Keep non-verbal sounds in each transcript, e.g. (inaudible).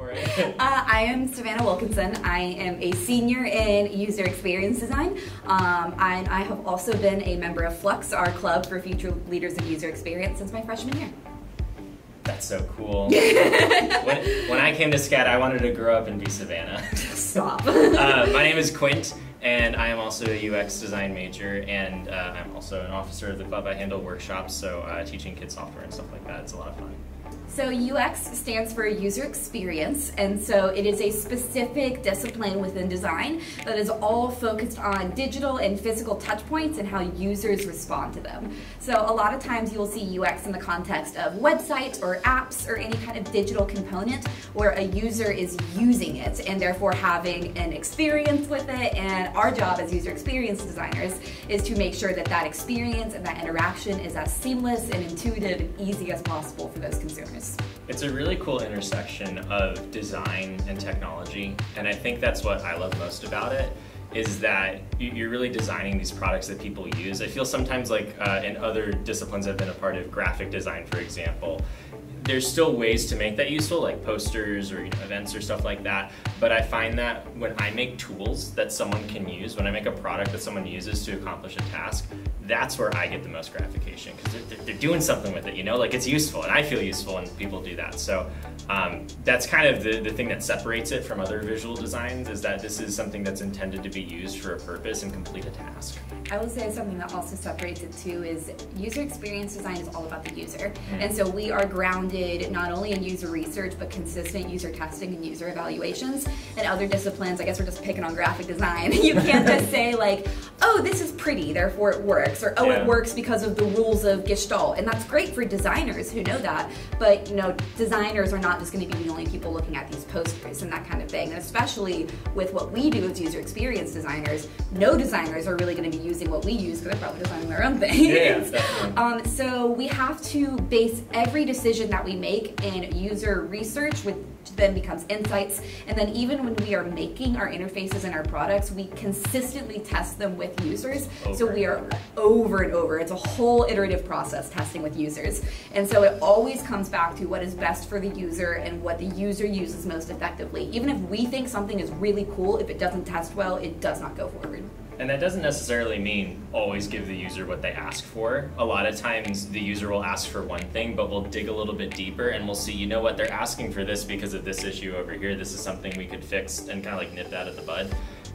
for it. (laughs) uh, I am Savannah Wilkinson. I am a senior in user experience design. Um, and I have also been a member of Flux, our club for future leaders of user experience, since my freshman year. That's so cool. (laughs) when, when I came to SCAD, I wanted to grow up and be Savannah. Stop. (laughs) uh, my name is Quint, and I am also a UX design major, and uh, I'm also an officer of the club. I handle workshops, so uh, teaching kids software and stuff like that. It's a lot of fun. So UX stands for user experience, and so it is a specific discipline within design that is all focused on digital and physical touchpoints and how users respond to them. So a lot of times you will see UX in the context of websites or apps or any kind of digital component where a user is using it and therefore having an experience with it. And our job as user experience designers is to make sure that that experience and that interaction is as seamless and intuitive and easy as possible for those consumers. It's a really cool intersection of design and technology, and I think that's what I love most about it is that you're really designing these products that people use. I feel sometimes like uh, in other disciplines I've been a part of, graphic design for example, there's still ways to make that useful, like posters or you know, events or stuff like that. But I find that when I make tools that someone can use, when I make a product that someone uses to accomplish a task, that's where I get the most gratification because they're, they're, doing something with it, you know, like it's useful and I feel useful when people do that. So um, that's kind of the, the thing that separates it from other visual designs is that this is something that's intended to be used for a purpose and complete a task. I will say something that also separates it too is user experience design is all about the user. Mm. And so we are grounded not only in user research, but consistent user testing and user evaluations. And other disciplines, I guess we're just picking on graphic design. (laughs) you can't just (laughs) say like, oh, this is pretty, therefore it works, or oh, yeah. it works because of the rules of Gestalt. And that's great for designers who know that, but you know, designers are not just gonna be the only people looking at these posters and that kind of thing. And especially with what we do as user experience designers, no designers are really gonna be using what we use because they're probably designing their own (laughs) things. Yeah, um, so we have to base every decision that we make in user research with then becomes insights. And then even when we are making our interfaces and our products, we consistently test them with users. Over. So we are over and over. It's a whole iterative process testing with users. And so it always comes back to what is best for the user and what the user uses most effectively. Even if we think something is really cool, if it doesn't test well, it does not go forward. And that doesn't necessarily mean always give the user what they ask for. A lot of times the user will ask for one thing, but we'll dig a little bit deeper and we'll see, you know what, they're asking for this because of this issue over here. This is something we could fix and kind of like nip that at the bud.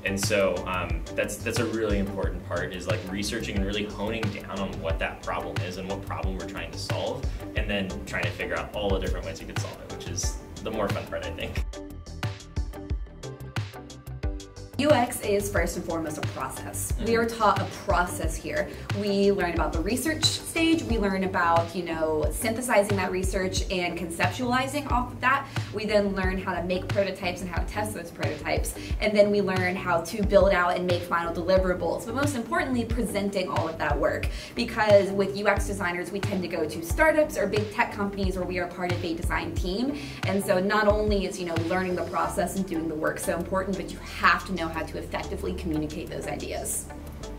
And so um, that's that's a really important part is like researching and really honing down on what that problem is and what problem we're trying to solve, and then trying to figure out all the different ways you could solve it, which is the more fun part, I think. UX is first and foremost a process. We mm-hmm. are taught a process here. We learn about the research stage, we learn about, you know, synthesizing that research and conceptualizing off of that. We then learn how to make prototypes and how to test those prototypes. And then we learn how to build out and make final deliverables. But most importantly, presenting all of that work. Because with UX designers, we tend to go to startups or big tech companies where we are part of a design team. And so not only is, you know, learning the process and doing the work so important, but you have to know know how to effectively communicate those ideas.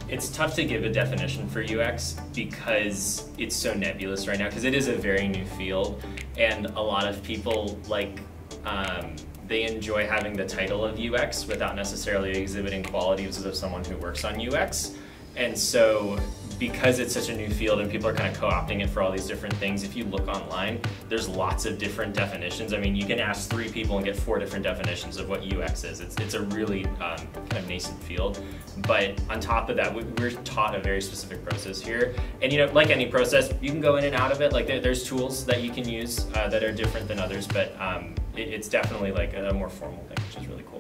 It's tough to give a definition for UX because it's so nebulous right now because it is a very new field and a lot of people like um, they enjoy having the title of UX without necessarily exhibiting qualities of someone who works on UX. And so because it's such a new field and people are kind of co-opting it for all these different things, if you look online, there's lots of different definitions. I mean, you can ask three people and get four different definitions of what UX is. It's, it's a really um, kind of nascent field. But on top of that, we're taught a very specific process here. And you know, like any process, you can go in and out of it. Like there, there's tools that you can use uh, that are different than others, but um, it, it's definitely like a more formal thing, which is really cool.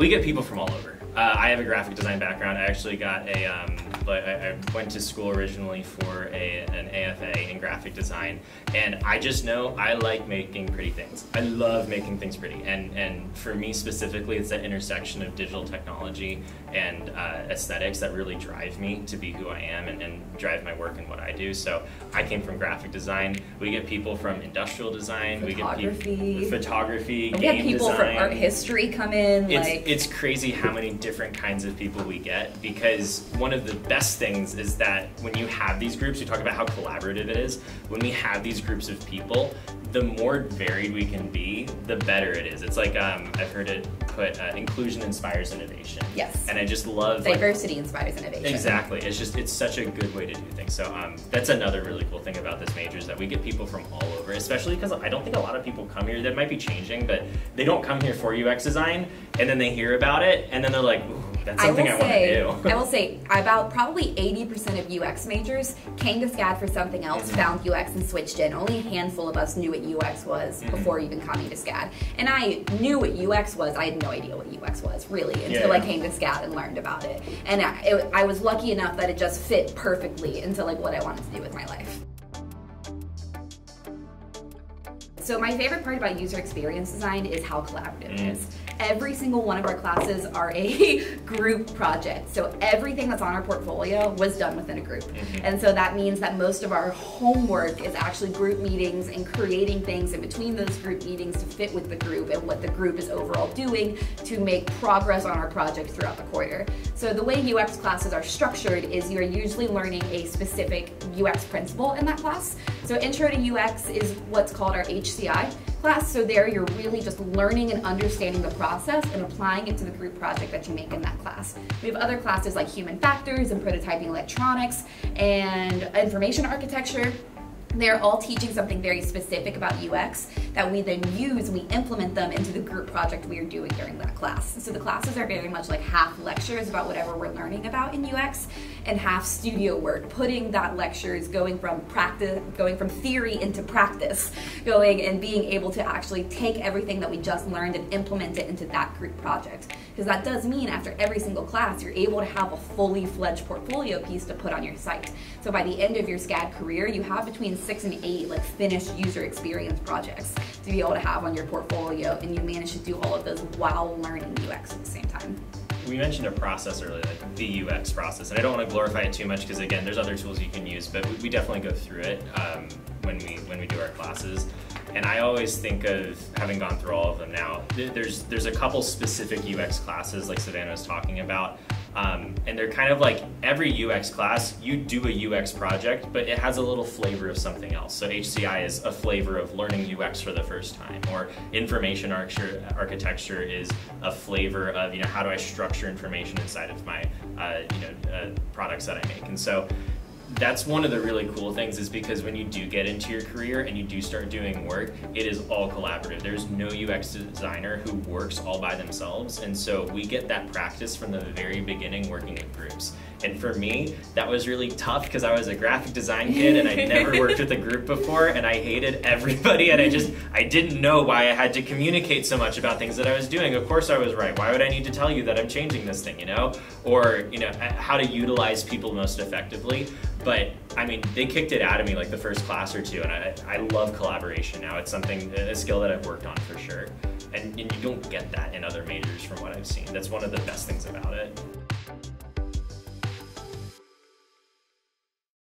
We get people from all over. Uh, I have a graphic design background. I actually got a, um, I, I went to school originally for a, an AFA in graphic design, and I just know I like making pretty things. I love making things pretty, and and for me specifically, it's that intersection of digital technology and uh, aesthetics that really drive me to be who I am and, and drive my work and what I do. So I came from graphic design. We get people from industrial design. We get people photography. We get people design. from art history come in. It's, like it's crazy how many different kinds of people we get because one of the best best things is that when you have these groups, you talk about how collaborative it is. When we have these groups of people, the more varied we can be, the better it is. It's like um, I've heard it put, uh, inclusion inspires innovation. Yes. And I just love diversity like, inspires innovation. Exactly. It's just it's such a good way to do things. So um, that's another really cool thing about this major is that we get people from all over, especially because I don't think a lot of people come here. That might be changing, but they don't come here for UX design, and then they hear about it, and then they're like, that's something I, I want to do. I will say about probably 80% of UX majors came to SCAD for something else, mm-hmm. found UX and switched in. Only a handful of us knew what UX was mm-hmm. before even coming to SCAD. And I knew what UX was. I had no idea what UX was really until yeah, yeah. I came to SCAD and learned about it. And I, it, I was lucky enough that it just fit perfectly into like what I wanted to do with my life. So my favorite part about user experience design is how collaborative mm. it is every single one of our classes are a (laughs) group project. So everything that's on our portfolio was done within a group. Mm-hmm. And so that means that most of our homework is actually group meetings and creating things in between those group meetings to fit with the group and what the group is overall doing to make progress on our project throughout the quarter. So the way UX classes are structured is you're usually learning a specific UX principle in that class. So Intro to UX is what's called our HCI class. So there you're really just learning and understanding the process and applying it to the group project that you make in that class. We have other classes like human factors and prototyping electronics and information architecture they're all teaching something very specific about UX that we then use we implement them into the group project we are doing during that class. So the classes are very much like half lectures about whatever we're learning about in UX and half studio work, putting that lectures going from practice, going from theory into practice, going and being able to actually take everything that we just learned and implement it into that group project. Because that does mean after every single class, you're able to have a fully fledged portfolio piece to put on your site. So by the end of your SCAD career, you have between six and eight like finished user experience projects to be able to have on your portfolio and you manage to do all of those while learning UX at the same time. We mentioned a process earlier, like the UX process, and I don't want to glorify it too much because again, there's other tools you can use, but we, definitely go through it um, when we when we do our classes. And I always think of having gone through all of them now. There's there's a couple specific UX classes like Savannah was talking about um, and they're kind of like every UX class, you do a UX project, but it has a little flavor of something else. So HCI is a flavor of learning UX for the first time, or information architecture is a flavor of you know how do I structure information inside of my uh, you know uh, products that I make. And so that's one of the really cool things is because when you do get into your career and you do start doing work, it is all collaborative. There's no UX designer who works all by themselves. And so we get that practice from the very beginning working in groups. And for me, that was really tough because I was a graphic design kid and I never worked with a group before and I hated everybody and I just I didn't know why I had to communicate so much about things that I was doing. Of course I was right. Why would I need to tell you that I'm changing this thing, you know? Or, you know, how to utilize people most effectively. But I mean, they kicked it out of me like the first class or two and I, I love collaboration now. It's something, a skill that I've worked on for sure. And, and you don't get that in other majors from what I've seen. That's one of the best things about it.